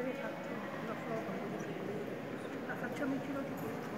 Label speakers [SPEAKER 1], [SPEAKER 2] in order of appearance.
[SPEAKER 1] avevo fatto una foto, la facciamo in giro di tutto.